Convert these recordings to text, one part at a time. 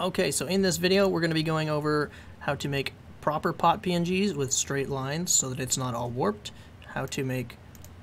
Okay, so in this video, we're going to be going over how to make proper pot PNGs with straight lines so that it's not all warped, how to make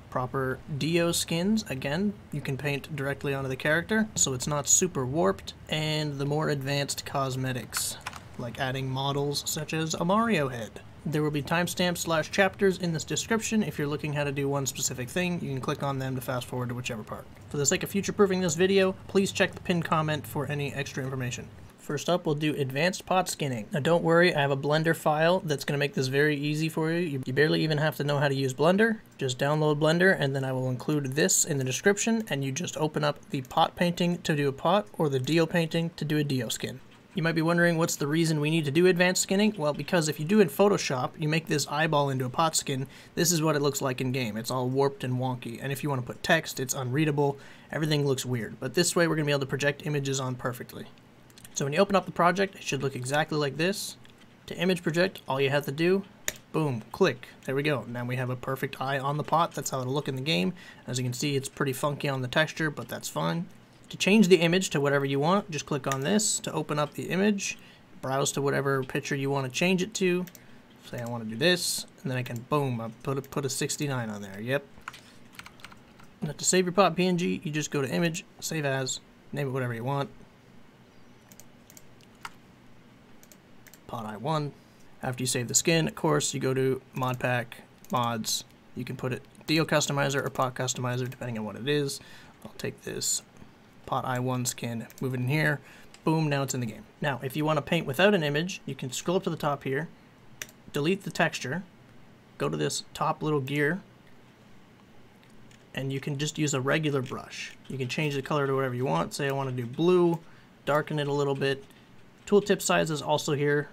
proper Dio skins, again, you can paint directly onto the character so it's not super warped, and the more advanced cosmetics, like adding models such as a Mario head. There will be timestamps slash chapters in this description. If you're looking how to do one specific thing, you can click on them to fast forward to whichever part. For the sake of future-proofing this video, please check the pinned comment for any extra information. First up, we'll do advanced pot skinning. Now don't worry, I have a Blender file that's to make this very easy for you. You barely even have to know how to use Blender. Just download Blender and then I will include this in the description and you just open up the pot painting to do a pot or the Dio painting to do a Dio skin. You might be wondering what's the reason we need to do advanced skinning? Well, because if you do in Photoshop, you make this eyeball into a pot skin, this is what it looks like in game. It's all warped and wonky. And if you want to put text, it's unreadable. Everything looks weird. But this way we're going to be able to project images on perfectly. So when you open up the project, it should look exactly like this. To image project, all you have to do, boom, click. There we go. Now we have a perfect eye on the pot. That's how it'll look in the game. As you can see, it's pretty funky on the texture, but that's fine. To change the image to whatever you want, just click on this to open up the image. Browse to whatever picture you want to change it to. Say I want to do this, and then I can, boom, I put a, put a 69 on there. Yep. Now to save your pot PNG, you just go to image, save as, name it whatever you want. Pot I1. After you save the skin, of course, you go to mod pack, mods. You can put it Dio customizer or pot customizer, depending on what it is. I'll take this pot I1 skin, move it in here. Boom, now it's in the game. Now, if you want to paint without an image, you can scroll up to the top here, delete the texture, go to this top little gear, and you can just use a regular brush. You can change the color to whatever you want. Say I want to do blue, darken it a little bit. Tooltip size is also here.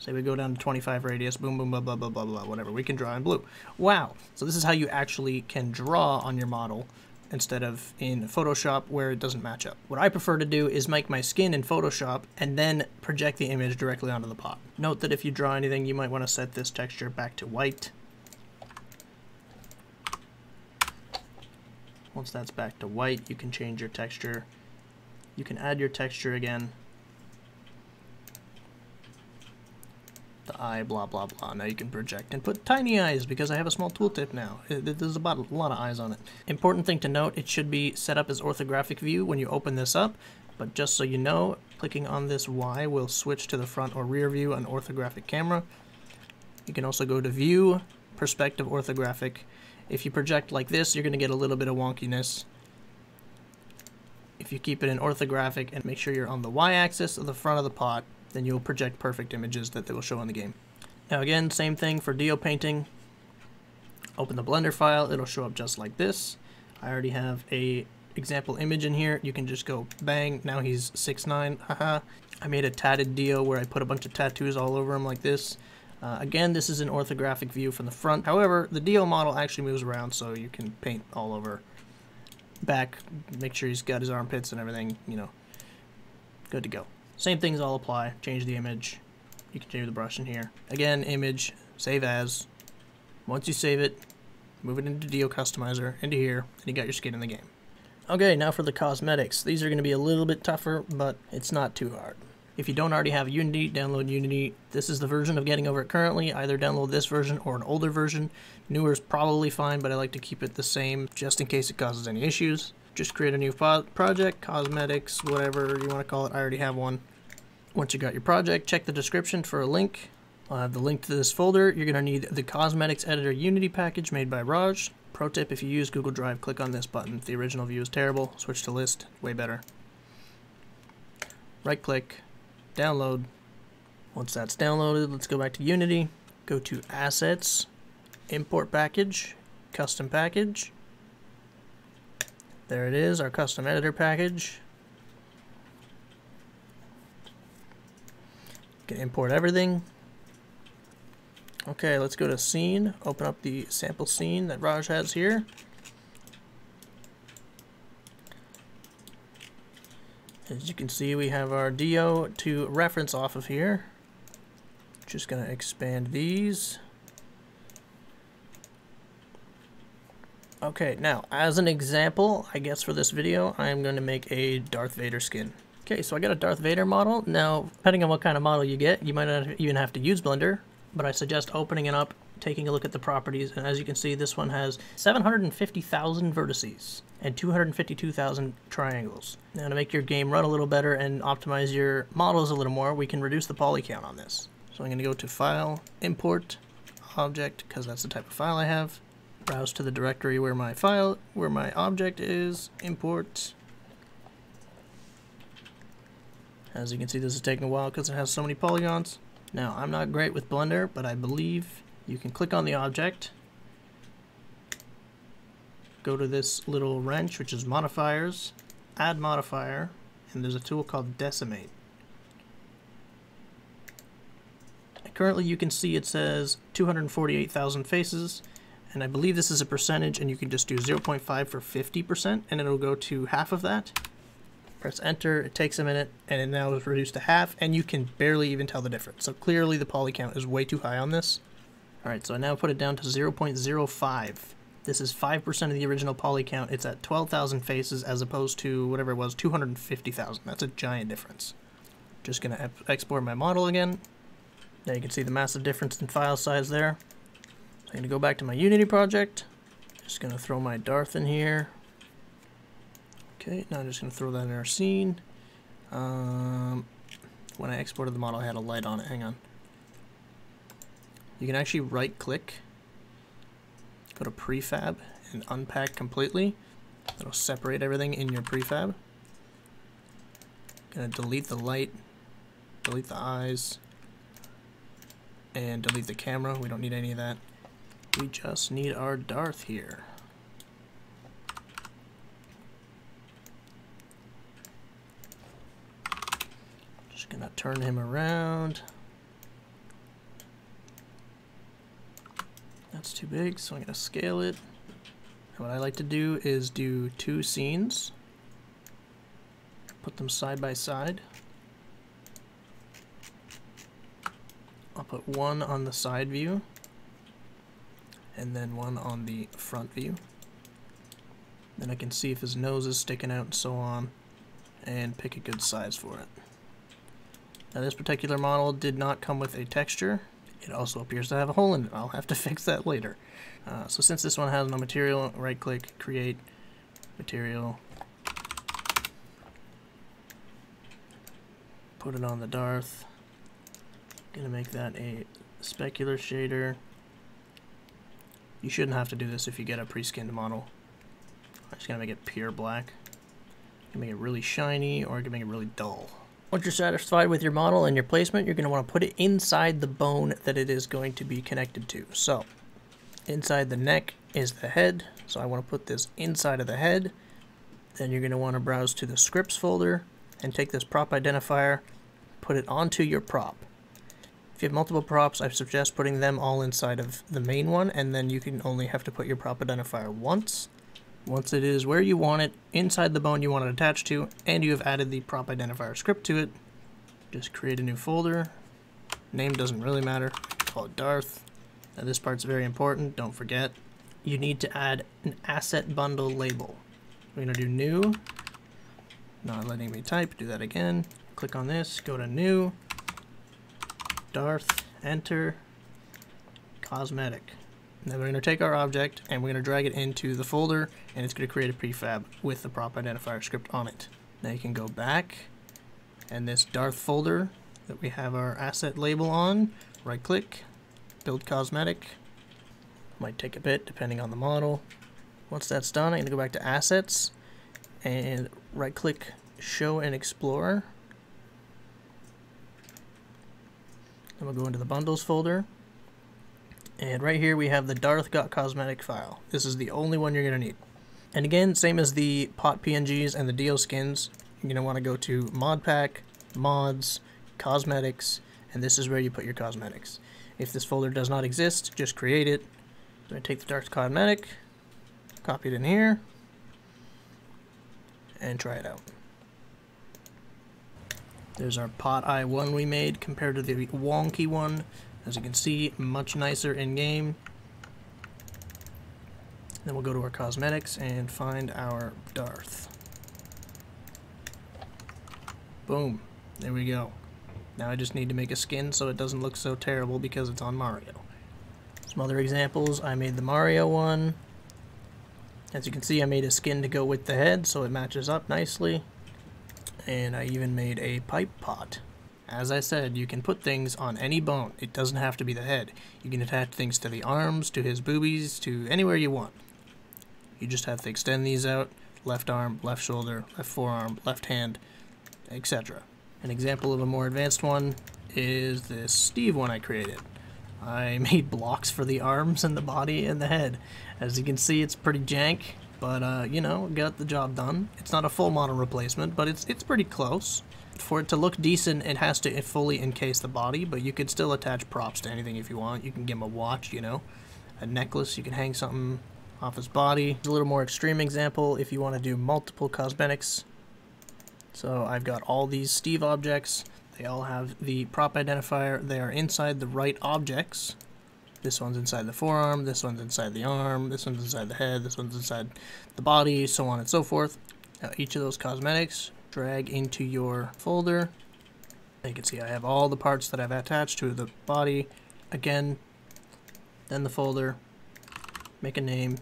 Say we go down to 25 radius, boom, boom, blah, blah, blah, blah, blah, whatever. We can draw in blue. Wow. So this is how you actually can draw on your model instead of in Photoshop where it doesn't match up. What I prefer to do is make my skin in Photoshop and then project the image directly onto the pot. Note that if you draw anything, you might want to set this texture back to white. Once that's back to white, you can change your texture. You can add your texture again. The eye, blah, blah, blah. Now you can project and put tiny eyes because I have a small tooltip now. There's about a lot of eyes on it. Important thing to note, it should be set up as orthographic view when you open this up, but just so you know, clicking on this Y will switch to the front or rear view on orthographic camera. You can also go to view, perspective orthographic. If you project like this, you're going to get a little bit of wonkiness. If you keep it in orthographic and make sure you're on the y-axis of the front of the pot, then you'll project perfect images that they will show in the game. Now again, same thing for Dio painting. Open the Blender file, it'll show up just like this. I already have a example image in here. You can just go bang, now he's 6'9", haha. I made a tatted Dio where I put a bunch of tattoos all over him like this. Uh, again, this is an orthographic view from the front. However, the Dio model actually moves around so you can paint all over back, make sure he's got his armpits and everything, you know, good to go. Same things all apply. Change the image. You can change the brush in here. Again, image, save as. Once you save it, move it into Dio Customizer, into here, and you got your skin in the game. Okay, now for the cosmetics. These are going to be a little bit tougher, but it's not too hard. If you don't already have Unity, download Unity. This is the version of Getting Over It currently. Either download this version or an older version. Newer is probably fine, but I like to keep it the same just in case it causes any issues. Just create a new project, cosmetics, whatever you want to call it. I already have one. Once you got your project, check the description for a link. I'll have the link to this folder. You're going to need the Cosmetics Editor Unity package made by Raj. Pro tip, if you use Google Drive, click on this button. The original view is terrible, switch to list, way better. Right click, download. Once that's downloaded, let's go back to Unity. Go to Assets, Import Package, Custom Package. There it is, our custom editor package. Can import everything. Okay, let's go to scene, open up the sample scene that Raj has here. As you can see, we have our Dio to reference off of here. Just to expand these. Okay, now, as an example, I guess for this video, I am going to make a Darth Vader skin Okay, so I got a Darth Vader model. Now, depending on what kind of model you get, you might not even have to use Blender, but I suggest opening it up, taking a look at the properties, and as you can see, this one has 750,000 vertices and 252,000 triangles. Now, to make your game run a little better and optimize your models a little more, we can reduce the poly count on this. So I'm going to go to File, Import, Object, because that's the type of file I have. Browse to the directory where my file, where my object is, import, As you can see, this is taking a while because it has so many polygons. Now, I'm not great with Blender, but I believe you can click on the object, go to this little wrench, which is modifiers, add modifier, and there's a tool called decimate. currently you can see it says 248,000 faces, and I believe this is a percentage, and you can just do 0.5 for 50%, and it'll go to half of that. Press enter, it takes a minute, and it now is reduced to half, and you can barely even tell the difference. So clearly the poly count is way too high on this. Alright, so I now put it down to 0.05. This is 5% of the original poly count. It's at 12,000 faces as opposed to whatever it was, 250,000. That's a giant difference. Just going to export my model again. Now you can see the massive difference in file size there. So I'm going to go back to my Unity project. Just going to throw my Darth in here. Okay, now I'm just going to throw that in our scene. Um, when I exported the model, I had a light on it. Hang on. You can actually right click, go to prefab, and unpack completely. It'll separate everything in your prefab. Gonna delete the light, delete the eyes, and delete the camera. We don't need any of that. We just need our Darth here. Gonna turn him around. That's too big, so I'm gonna scale it. And what I like to do is do two scenes, put them side by side. I'll put one on the side view, and then one on the front view. Then I can see if his nose is sticking out and so on, and pick a good size for it. Now this particular model did not come with a texture. It also appears to have a hole in it. I'll have to fix that later. Uh, so since this one has no material, right click, create material. Put it on the Darth. Gonna make that a specular shader. You shouldn't have to do this if you get a pre-skinned model. I'm just gonna make it pure black. You can make it really shiny or you can make it really dull. Once you're satisfied with your model and your placement, you're going to want to put it inside the bone that it is going to be connected to. So, inside the neck is the head, so I want to put this inside of the head. Then you're going to want to browse to the scripts folder and take this prop identifier, put it onto your prop. If you have multiple props, I suggest putting them all inside of the main one, and then you can only have to put your prop identifier once. Once it is where you want it, inside the bone you want it attached to, and you have added the prop identifier script to it, just create a new folder. Name doesn't really matter. Call it Darth. Now this part's very important, don't forget. You need to add an asset bundle label. We're to do new. Not letting me type, do that again. Click on this, go to new. Darth, enter. Cosmetic. Then we're going to take our object and we're going to drag it into the folder and it's going to create a prefab with the prop identifier script on it. Now you can go back and this Darth folder that we have our asset label on, right click, build cosmetic. Might take a bit depending on the model. Once that's done, I'm going to go back to assets and right click show and explore. Then we'll go into the bundles folder and right here we have the Darth Got Cosmetic file. This is the only one you're going to need. And again, same as the pot PNGs and the Dio skins, you're going to want to go to Mod Pack, Mods, Cosmetics, and this is where you put your cosmetics. If this folder does not exist, just create it. So I take the Darth Cosmetic, copy it in here, and try it out. There's our pot i1 we made compared to the wonky one as you can see, much nicer in-game. Then we'll go to our cosmetics and find our Darth. Boom. There we go. Now I just need to make a skin so it doesn't look so terrible because it's on Mario. Some other examples, I made the Mario one. As you can see, I made a skin to go with the head so it matches up nicely. And I even made a pipe pot. As I said, you can put things on any bone. It doesn't have to be the head. You can attach things to the arms, to his boobies, to anywhere you want. You just have to extend these out. Left arm, left shoulder, left forearm, left hand, etc. An example of a more advanced one is this Steve one I created. I made blocks for the arms and the body and the head. As you can see, it's pretty jank, but uh, you know, got the job done. It's not a full model replacement, but it's it's pretty close. For it to look decent, it has to fully encase the body, but you could still attach props to anything if you want. You can give him a watch, you know, a necklace. You can hang something off his body. A little more extreme example if you want to do multiple cosmetics. So I've got all these Steve objects. They all have the prop identifier. They are inside the right objects. This one's inside the forearm, this one's inside the arm, this one's inside the head, this one's inside the body, so on and so forth. Now each of those cosmetics, drag into your folder. You can see I have all the parts that I've attached to the body. Again, then the folder, make a name,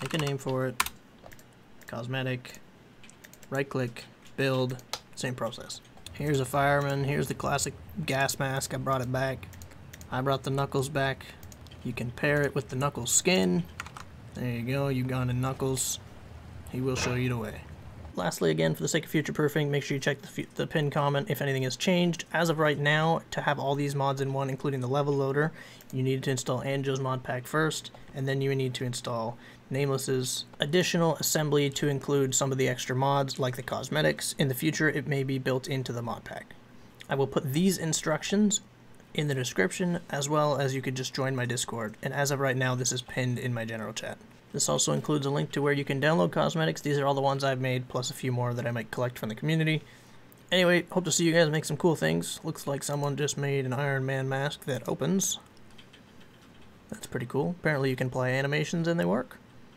make a name for it, cosmetic, right click, build, same process. Here's a fireman, here's the classic gas mask, I brought it back. I brought the Knuckles back. You can pair it with the Knuckles skin. There you go, you got a Knuckles. He will show you the way. Lastly, again, for the sake of future proofing, make sure you check the, the pin comment if anything has changed. As of right now, to have all these mods in one, including the level loader, you need to install Anjo's mod pack first, and then you need to install Nameless's additional assembly to include some of the extra mods, like the cosmetics. In the future, it may be built into the mod pack. I will put these instructions in the description, as well as you could just join my Discord, and as of right now, this is pinned in my general chat. This also includes a link to where you can download cosmetics. These are all the ones I've made, plus a few more that I might collect from the community. Anyway, hope to see you guys make some cool things. Looks like someone just made an Iron Man mask that opens. That's pretty cool. Apparently you can play animations and they work.